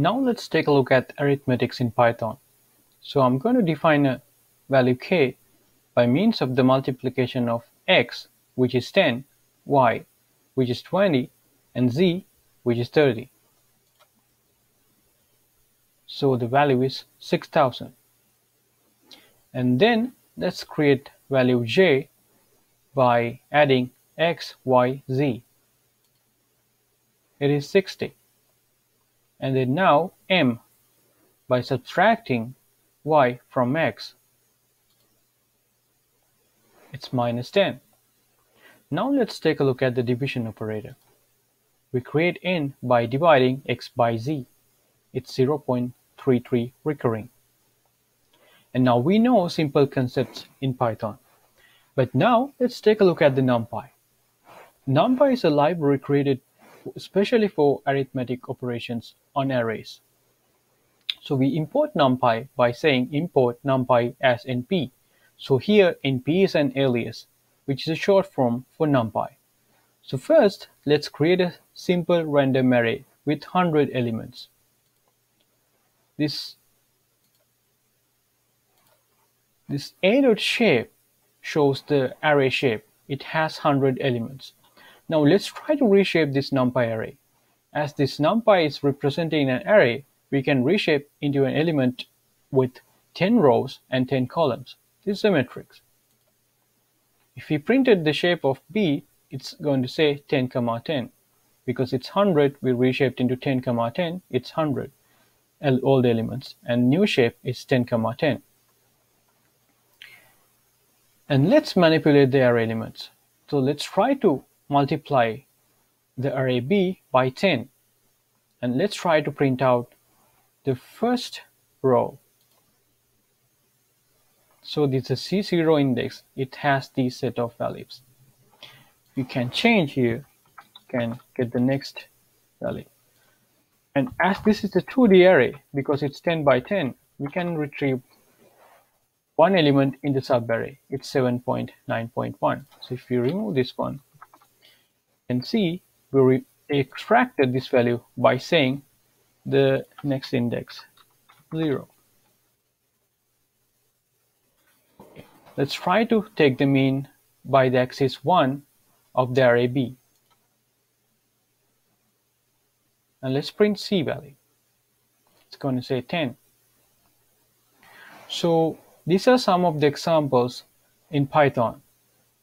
Now let's take a look at arithmetics in Python. So I'm going to define a value k by means of the multiplication of x, which is 10, y, which is 20, and z, which is 30. So the value is 6000. And then let's create value j by adding x, y, z. It is 60 and then now m by subtracting y from x. It's minus 10. Now let's take a look at the division operator. We create n by dividing x by z. It's 0.33 recurring. And now we know simple concepts in Python. But now let's take a look at the NumPy. NumPy is a library created especially for arithmetic operations on arrays. So we import numpy by saying import numpy as np. So here np is an alias, which is a short form for numpy. So first, let's create a simple random array with 100 elements. This, this a shape shows the array shape. It has 100 elements. Now let's try to reshape this numpy array. As this numpy is representing an array, we can reshape into an element with 10 rows and 10 columns. This is a matrix. If we printed the shape of B, it's going to say 10 comma 10. Because it's 100, we reshaped into 10 comma 10, it's 100, all the elements. And new shape is 10 comma 10. And let's manipulate the array elements. So let's try to multiply the array B by 10 and let's try to print out the first row. So this is C0 index, it has these set of values. You can change here, you can get the next value. And as this is a 2D array, because it's 10 by 10, we can retrieve one element in the subarray. It's 7.9.1. So if you remove this one, can see we extracted this value by saying the next index 0. Let's try to take the mean by the axis 1 of the array B. And let's print C value. It's going to say 10. So these are some of the examples in Python.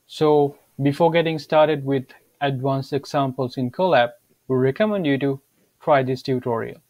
So before getting started with advanced examples in Colab, we recommend you to try this tutorial.